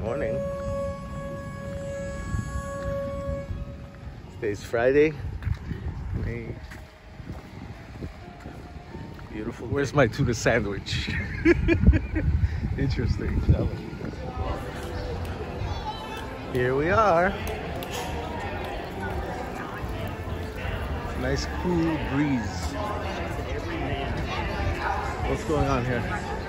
morning. Today's Friday. May. Beautiful. Day. Where's my tuna sandwich? Interesting. Here we are. Nice cool breeze. What's going on here?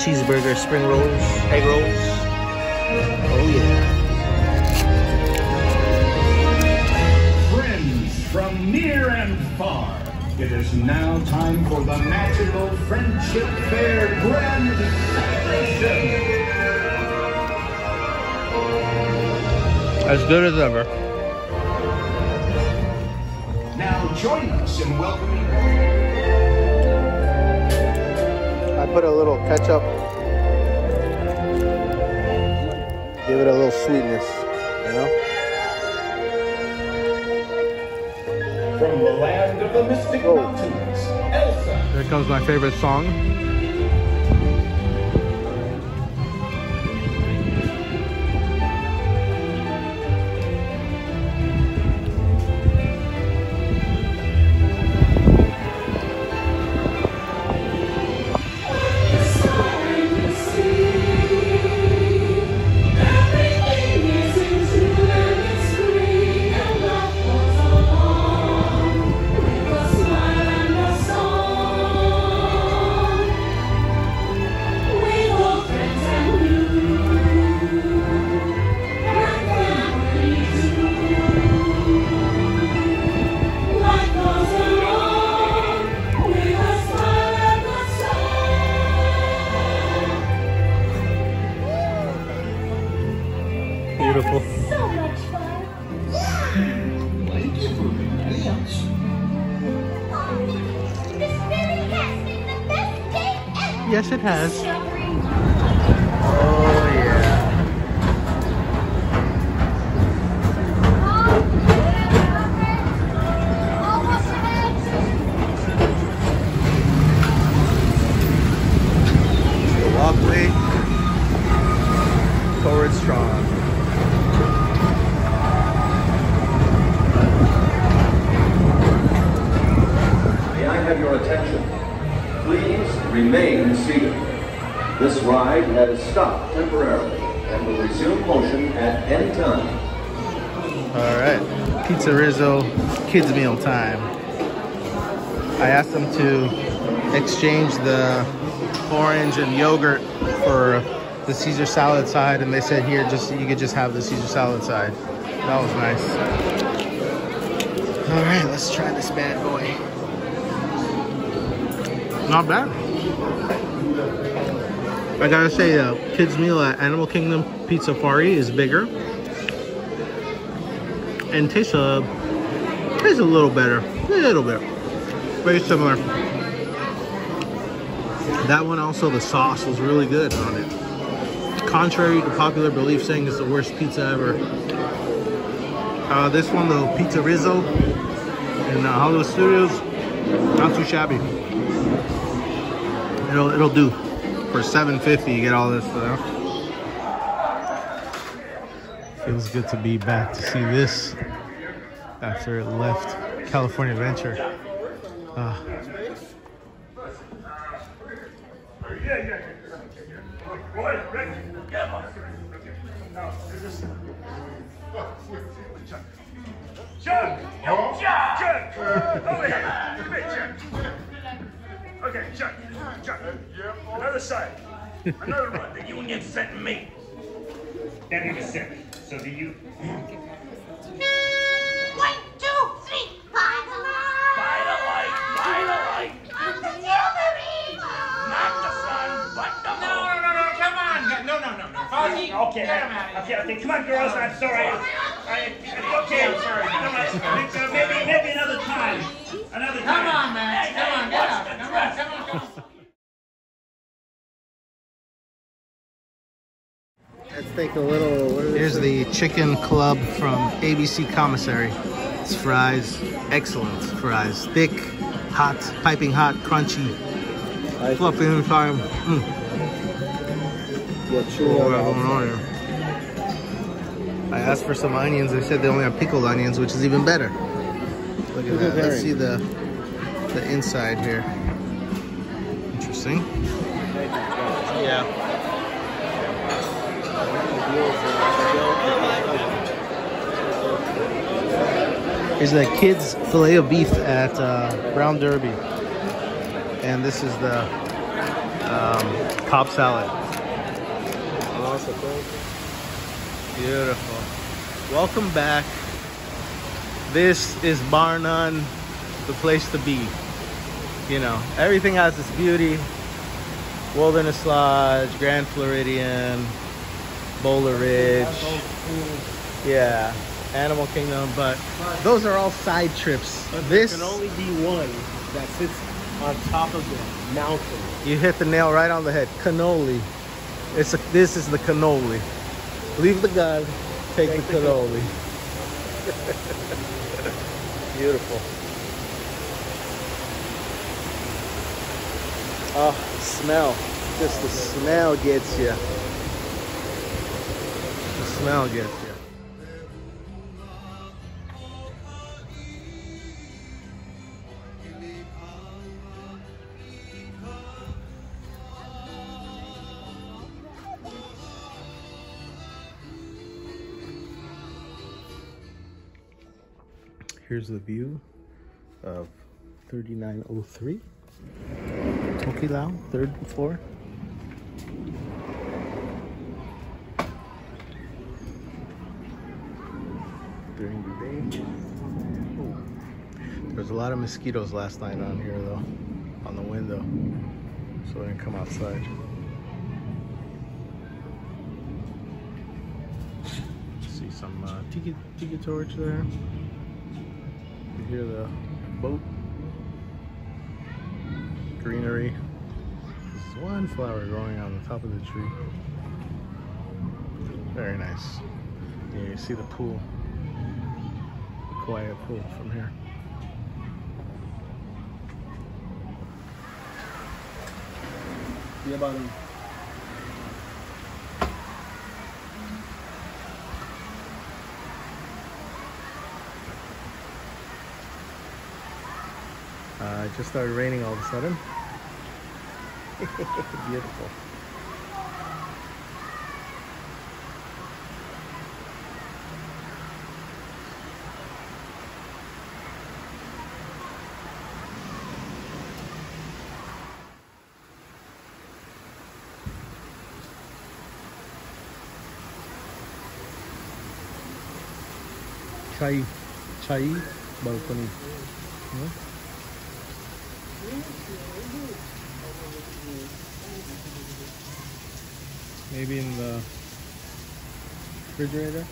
cheeseburger, spring rolls, egg rolls. Oh yeah. Friends from near and far, it is now time for the magical Friendship Fair Grand Celebration. As good as ever. Now join us in welcoming I put a little ketchup. Give it a little sweetness, you know? From the land of the mystic oh. mountains, Elsa. Here comes my favorite song. Yes, it has. please remain seated. This ride has stopped temporarily and will resume motion at any time. All right, PizzeRizzo, kids meal time. I asked them to exchange the orange and yogurt for the Caesar salad side, and they said here, just you could just have the Caesar salad side. That was nice. All right, let's try this bad boy. Not bad. I gotta say, uh, kids meal at Animal Kingdom Pizzafari is bigger and tastes a tastes a little better, a little bit, very similar. That one also, the sauce was really good on it. Contrary to popular belief, saying it's the worst pizza ever. Uh, this one, the PizzeRizzo in uh, Hollywood Studios, not too shabby. It'll it'll do for 7.50. You get all this stuff. Feels good to be back to see this after it left California Adventure. Uh, Chuck! Yo, Chuck! Chuck! Over here! Come here, Chuck! Okay, Chuck. Chuck. Another side. Another one. The union sent me. Daddy was sick. So do you. One, two, three, five alive! By the light, by the light. I'm the silver! Not the sun, but the No, moon. no, no, no, come on. No, no, no, no. Fozzie, Okay, get him out of okay, here. okay. Come on, girls. I'm sorry. I, okay, I'm sorry. Come on. Maybe, maybe another time. Another time. Come on, man. Hey, Come hey, on, get up. The Come on, dress. come on, come on. Let's take a little. Here's the chicken club from ABC Commissary. It's fries, excellent fries, thick, hot, piping hot, crunchy, fluffy inside. Mm. Yeah, Oh, chewy what on going on here? I asked for some onions. They said they only have pickled onions, which is even better. Look at that. Let's see the the inside here. Interesting. Yeah. Here's the kids fillet of beef at uh, Brown Derby, and this is the um, Cobb salad. Beautiful. Welcome back. This is bar none the place to be. You know, everything has its beauty. Wilderness Lodge, Grand Floridian, Boulder Ridge. Yeah, Animal Kingdom, but those are all side trips. But This can only be one that sits on top of the mountain. you hit the nail right on the head. Cannoli. It's a, this is the cannoli. Leave the gun, take, Take the the cannoli. Beautiful. Oh, the smell. Just the smell gets you. The smell gets you. Here's the view of 3903 Tokelau, third floor. During the day. Ooh. There was a lot of mosquitoes last night on here though, on the window. So I didn't come outside. See some uh, tiki, tiki torch there. You hear the boat. Greenery. There's one flower growing on the top of the tree. Very nice. Yeah, you see the pool. The quiet pool from here. Yeah, about Uh, it just started raining all of a sudden. Beautiful. Chai, chai balcony. Yeah. Maybe in the refrigerator.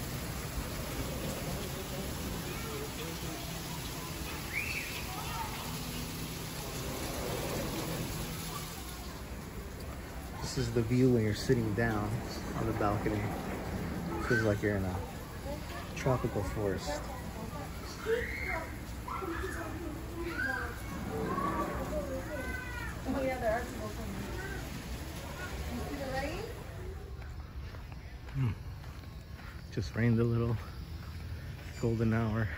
This is the view when you're sitting down on the balcony. Feels like you're in a tropical forest. Just rained a little. Golden hour.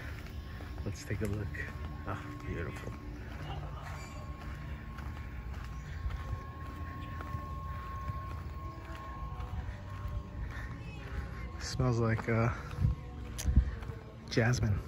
Let's take a look. Ah, beautiful. Smells like uh, jasmine.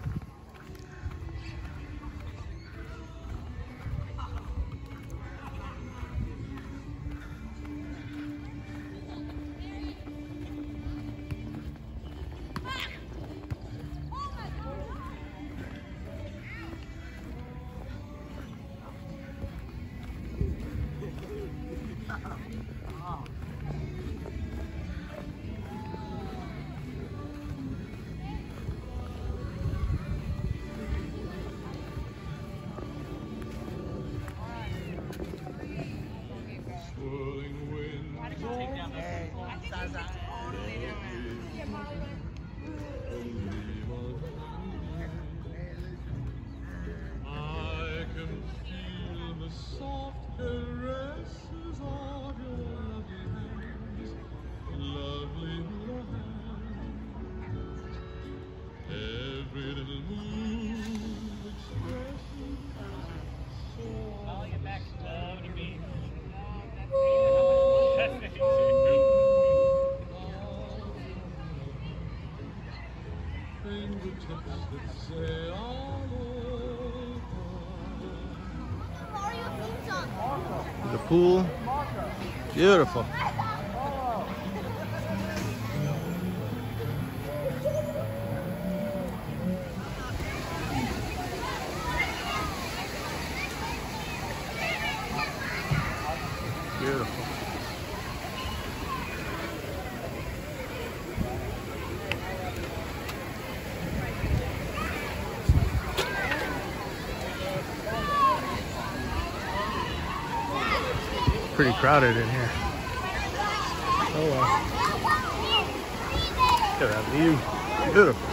Pool. Beautiful. Beautiful. Pretty crowded in here. Oh well. Look at that view. Beautiful.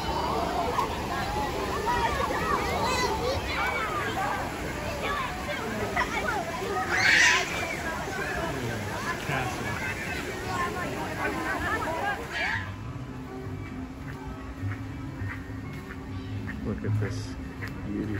Look at this beauty.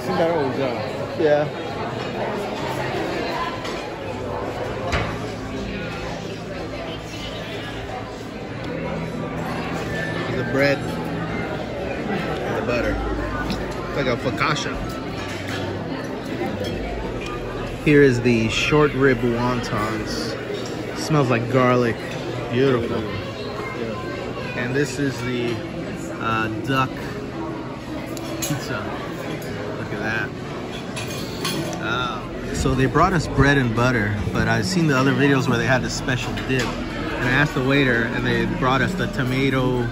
seen that old job? Yeah. The bread and the butter. It's like a focaccia. Here is the short rib wontons. Smells like garlic. Beautiful. And this is the uh, duck pizza. Look at that. Oh. So they brought us bread and butter, but I've seen the other videos where they had the special dip. And I asked the waiter, and they brought us the tomato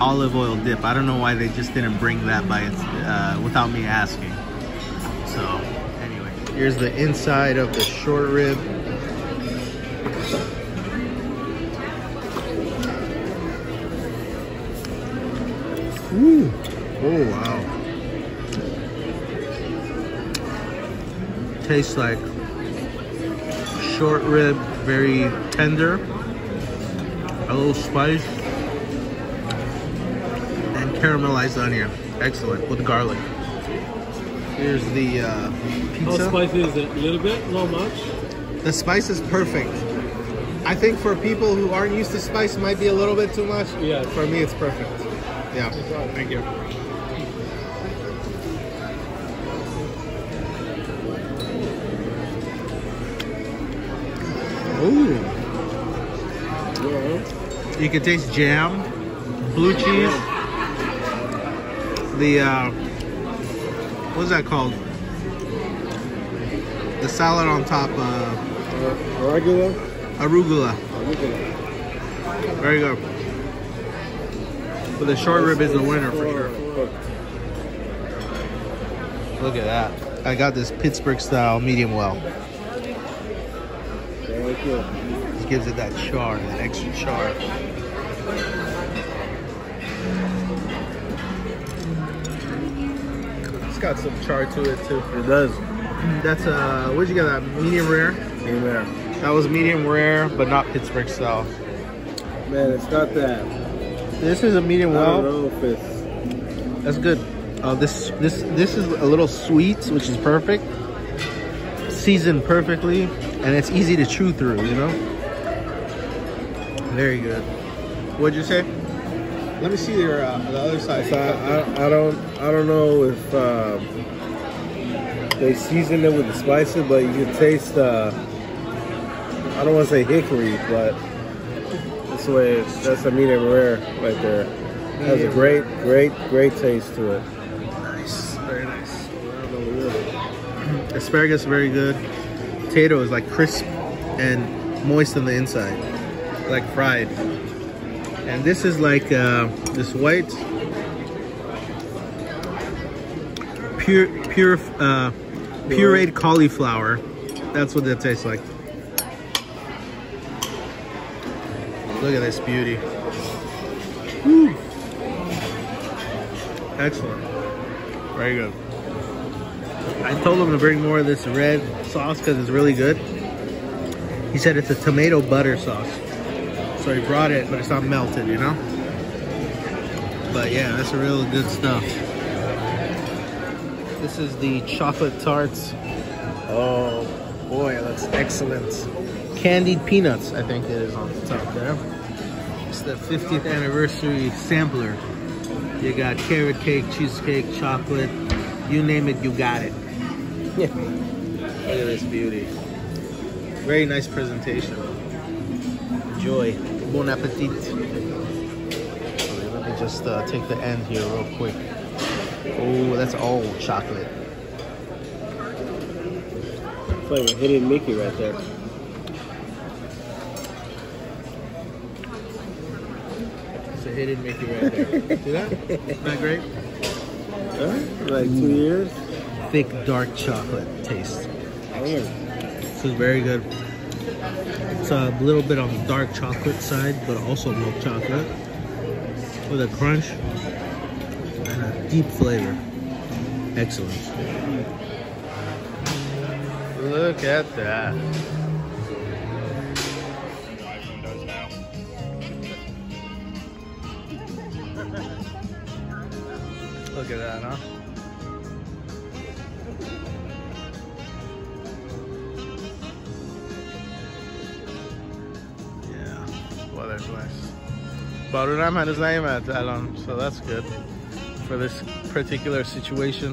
olive oil dip. I don't know why they just didn't bring that by its, uh, without me asking. So, anyway. Here's the inside of the short rib. Ooh. Oh, wow. Tastes like short rib, very tender, a little spice, and caramelized onion. Excellent with garlic. Here's the uh, How spicy is it? A little bit? Not much? The spice is perfect. I think for people who aren't used to spice, it might be a little bit too much. Yeah. For me, it's perfect. Yeah. Thank you. Ooh. You can taste jam, blue cheese, the uh, what's that called? The salad on top, uh, Regular? arugula. Very good. But the short rib is the winner for sure. Look at that. I got this Pittsburgh style medium well. Thank you. This gives it that char, that extra char. It's got some char to it too. It does. That's uh, what'd you get? That medium rare. Medium rare. That was medium rare, but not Pittsburgh style. Man, it's got that. This is a medium I well. don't know if it's. That's good. Uh, this this this is a little sweet, which is perfect. Seasoned perfectly, and it's easy to chew through. You know. Very good. What'd you say? Let me see your uh, the other side. So I, I, I don't I don't know if um, they seasoned it with the spices, but you can taste. Uh, I don't want to say hickory, but that's the way. It's, that's a medium rare right there. It has a great, great, great taste to it. Nice, very nice. Asparagus very good. Potato is like crisp and moist on the inside, like fried. And this is like uh, this white, pure, pure, uh, pureed cauliflower. That's what that tastes like. Look at this beauty. Woo. Excellent. Very good. I told him to bring more of this red sauce because it's really good. He said it's a tomato butter sauce. So he brought it, but it's not melted, you know? But yeah, that's a real good stuff. This is the chocolate tarts. Oh boy, that's excellent. Candied peanuts, I think it is on the top there. It's the 50th anniversary sampler. You got carrot cake, cheesecake, chocolate, you name it, you got it. Look at this beauty. Very nice presentation. Enjoy. Bon appetit. Let me just uh, take the end here real quick. Oh, that's all chocolate. It's like a hidden Mickey right there. It's a hidden Mickey right there. See that? Isn't that great? Huh? Like two mm. years. Thick, dark chocolate taste. Oh, This is very good. It's a little bit on the dark chocolate side, but also milk chocolate. With a crunch and a deep flavor. Excellent. Look at that. Look at that, huh? Yeah, weather's nice. Barunam had his name at Alon, um, so that's good for this particular situation.